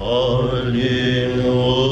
αλληλούς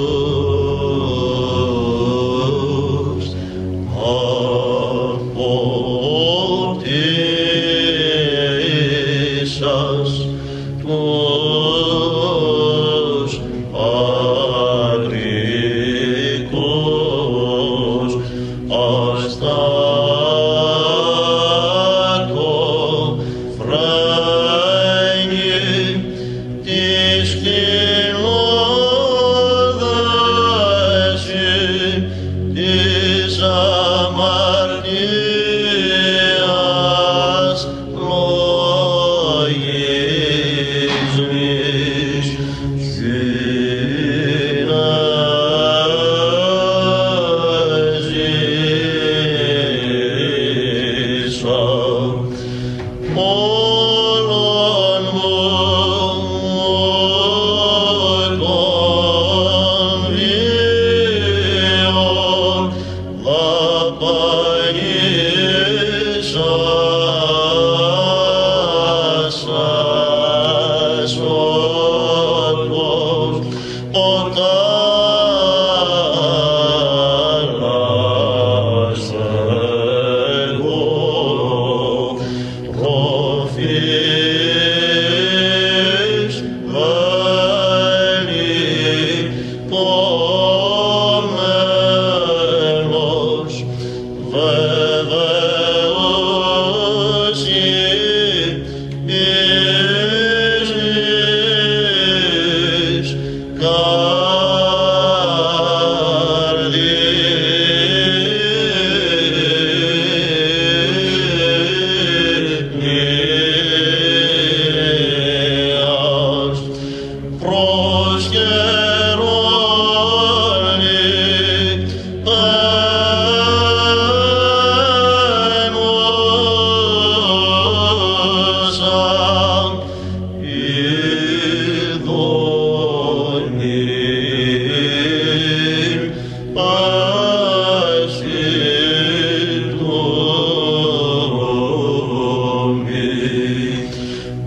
ποτάλας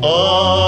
Oh.